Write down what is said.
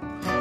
Bye.